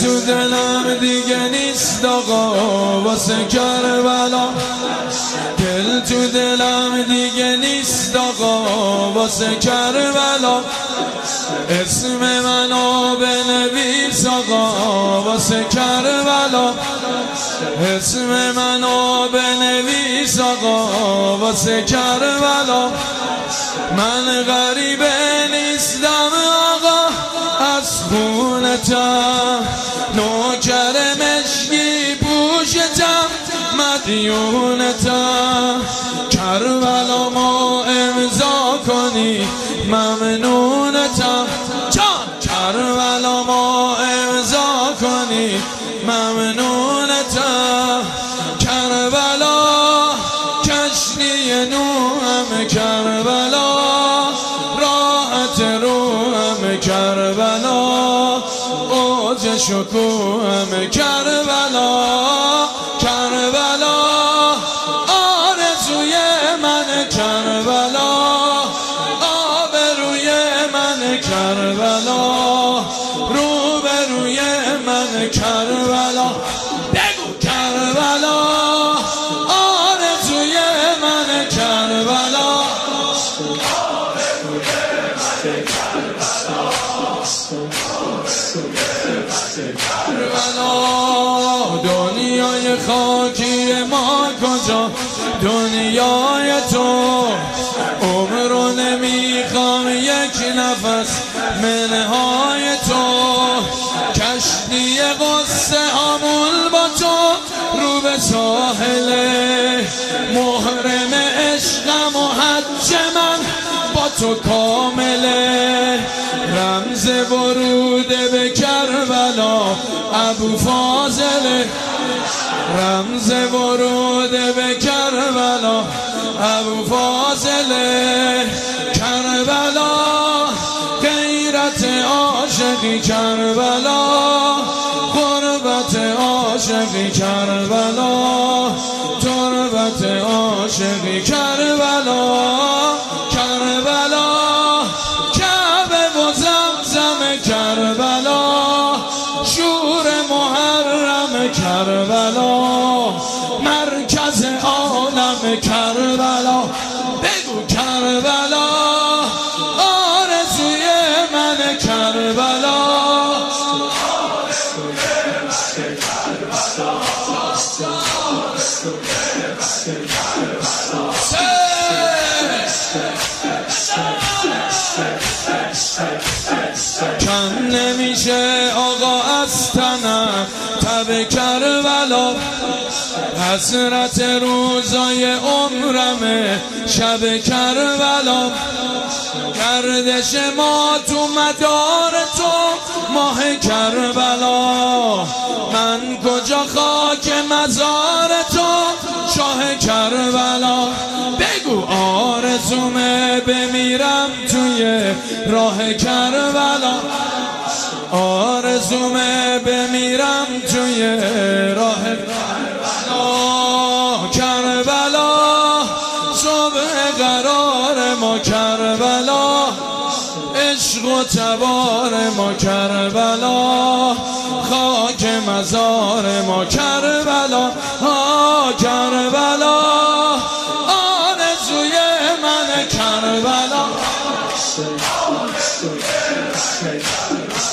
تو دلم دیگه نیست آقا واسه کربلا. دل تو دلم دیگه نیست آقا واسه کربلا. اسم منو بنویس آقا واسه کربلا. اسم منو بنویس آقا واسه کربلا. من غریبه نیستم. خونتم نوکر مشکی پوشتم مدیونتم کربلا ما امضا کنی ممنونتم جان کربلا ما امضا کنی ممنونتم کربلا کشتی نوم کربلا. اوج شکوهم کربلا کربلا. آرزوی من کربلا آبروی من کربلا روبروی من کربلا. کربلا دنیای خاکی ما کجا؟ دنیای تو. عمر رو نمی‌خوام یک نفس. منهای تو. کشتی قصه همون با تو. رو به ساحله محرم عشقم و حج من با تو کامله. رمز ورود به کربلا ابو فاضله رمز ورود به کربلا ابو فاضله کربلا غیرت عاشقی کربلا غربت عاشقی کربلا تربت عاشقی کربلا. کربلا مرکز عالم کربلا. بگو کربلا آرزوی من کربلا. کم تب کربلا حسرت روزای عمرمه. شب کربلا گردش ما تو مدار تو. ماه کربلا من کجا خاک مزار تو. شاه کربلا بگو آرزومه بمیرم توی راه کربلا آرزومه بمیرم توی راه. کربلا کربلا صبح قرار ما کربلا. عشق و تبار ما کربلا. خاک مزار ما کربلا. ها کربلا. آرزوی من کربلا.